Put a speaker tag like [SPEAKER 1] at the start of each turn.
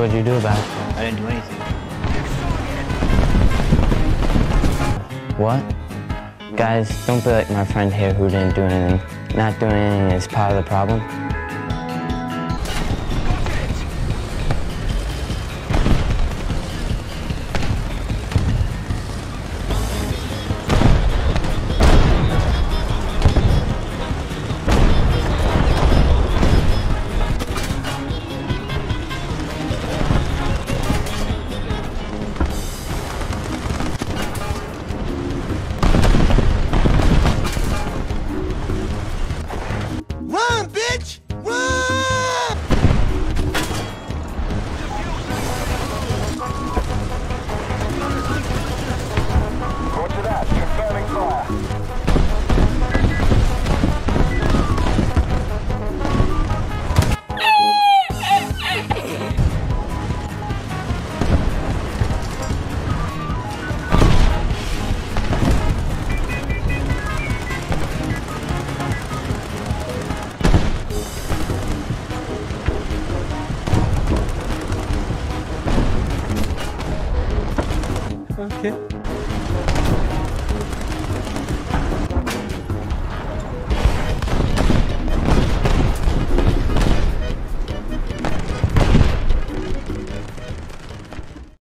[SPEAKER 1] what'd you do about it?
[SPEAKER 2] I didn't do anything.
[SPEAKER 1] What? Guys, don't be like my friend here who didn't do anything. Not doing anything is part of the problem.
[SPEAKER 3] O
[SPEAKER 4] quê?